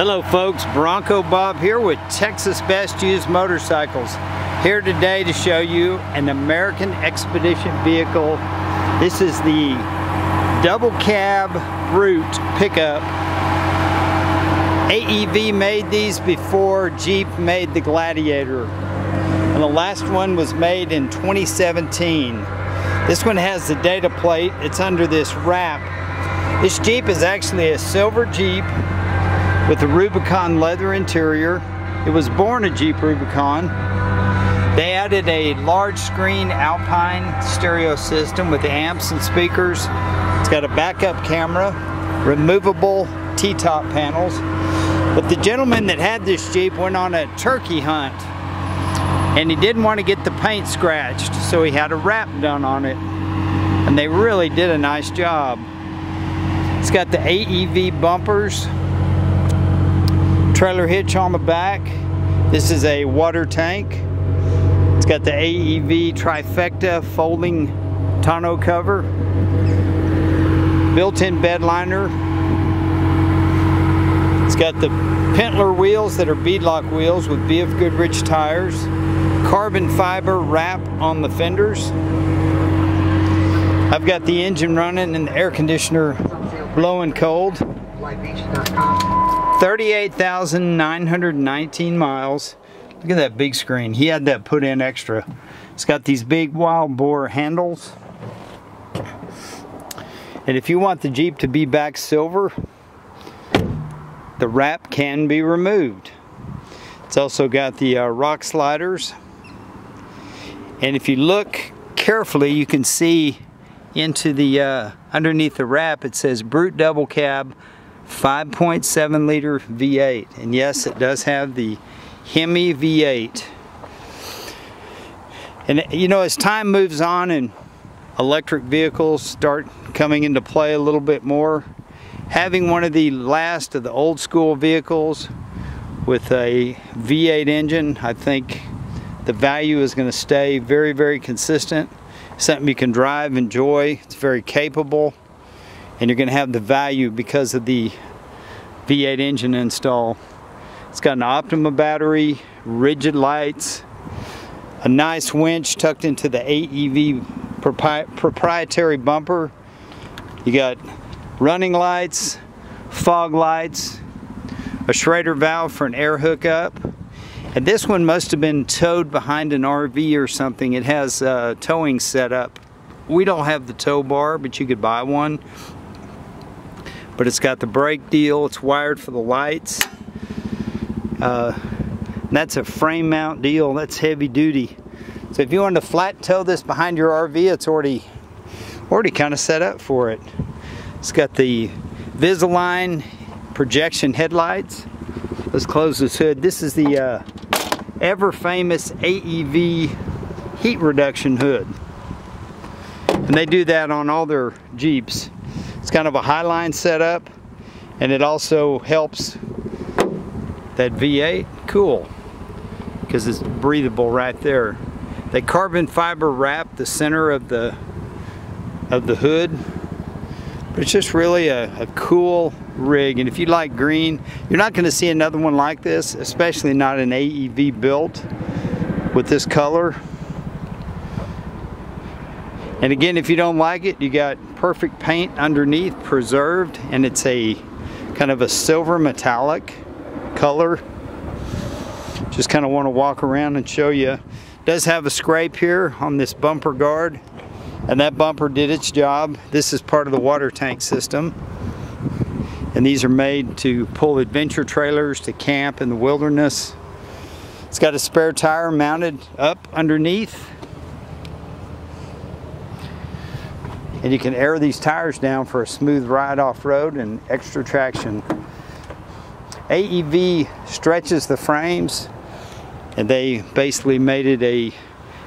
Hello folks, Bronco Bob here with Texas Best Used Motorcycles. Here today to show you an American Expedition vehicle. This is the double cab Brute pickup. AEV made these before Jeep made the Gladiator. And the last one was made in 2017. This one has the data plate. It's under this wrap. This Jeep is actually a silver Jeep with a Rubicon leather interior. It was born a Jeep Rubicon. They added a large screen Alpine stereo system with amps and speakers. It's got a backup camera, removable T-top panels. But the gentleman that had this Jeep went on a turkey hunt and he didn't want to get the paint scratched so he had a wrap done on it and they really did a nice job. It's got the AEV bumpers trailer hitch on the back. This is a water tank. It's got the AEV trifecta folding tonneau cover. Built-in bed liner. It's got the Pintler wheels that are beadlock wheels with BF Goodrich tires. Carbon fiber wrap on the fenders. I've got the engine running and the air conditioner blowing cold. 38,919 miles. Look at that big screen. He had that put in extra. It's got these big wild boar handles. And if you want the Jeep to be back silver, the wrap can be removed. It's also got the uh, rock sliders. And if you look carefully, you can see into the uh, underneath the wrap, it says Brute Double Cab 5.7 liter V8 and yes it does have the Hemi V8 and you know as time moves on and electric vehicles start coming into play a little bit more having one of the last of the old school vehicles with a V8 engine I think the value is going to stay very very consistent. Something you can drive enjoy. It's very capable and you're going to have the value because of the V8 engine install. It's got an Optima battery, rigid lights, a nice winch tucked into the AEV propri proprietary bumper. You got running lights, fog lights, a Schrader valve for an air hookup. And this one must have been towed behind an RV or something. It has uh, towing set up. We don't have the tow bar, but you could buy one but it's got the brake deal it's wired for the lights. Uh, that's a frame mount deal that's heavy duty. So if you want to flat tow this behind your RV it's already already kind of set up for it. It's got the Visalign projection headlights. Let's close this hood. This is the uh, ever famous AEV heat reduction hood. And they do that on all their Jeeps it's kind of a highline setup and it also helps that V8 cool because it's breathable right there. They carbon fiber wrap the center of the of the hood but it's just really a, a cool rig and if you like green you're not going to see another one like this especially not an AEV built with this color and again, if you don't like it, you got perfect paint underneath, preserved, and it's a kind of a silver metallic color. Just kind of want to walk around and show you. Does have a scrape here on this bumper guard, and that bumper did its job. This is part of the water tank system. And these are made to pull adventure trailers to camp in the wilderness. It's got a spare tire mounted up underneath and you can air these tires down for a smooth ride off-road and extra traction. AEV stretches the frames and they basically made it a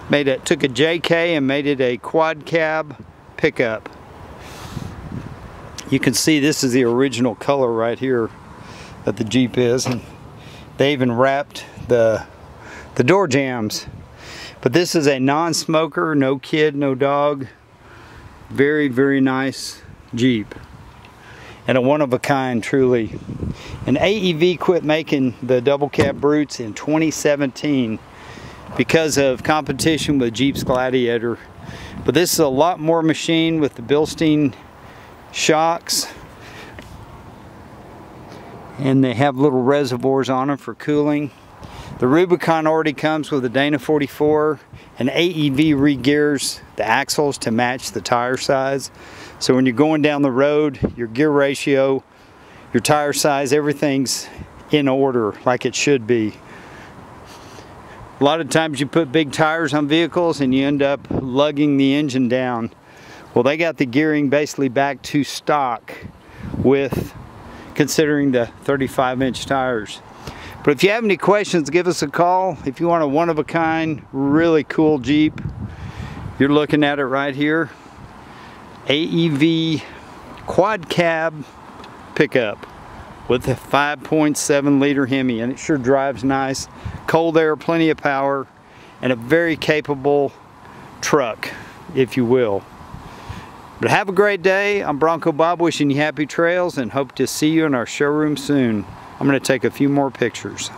made it took a JK and made it a quad cab pickup. You can see this is the original color right here that the Jeep is and they even wrapped the the door jams. But this is a non-smoker, no kid, no dog very, very nice Jeep. and a one-of-a-kind truly. And AEV quit making the double cab brutes in 2017 because of competition with Jeep's Gladiator. But this is a lot more machine with the Bilstein shocks. And they have little reservoirs on them for cooling. The Rubicon already comes with a Dana 44 and AEV re-gears the axles to match the tire size. So when you're going down the road, your gear ratio, your tire size, everything's in order like it should be. A lot of times you put big tires on vehicles and you end up lugging the engine down. Well, they got the gearing basically back to stock with considering the 35 inch tires. But if you have any questions, give us a call. If you want a one-of-a-kind, really cool Jeep, you're looking at it right here. AEV quad cab pickup with a 5.7 liter Hemi and it sure drives nice. Cold air, plenty of power, and a very capable truck, if you will. But have a great day. I'm Bronco Bob wishing you happy trails and hope to see you in our showroom soon. I'm going to take a few more pictures.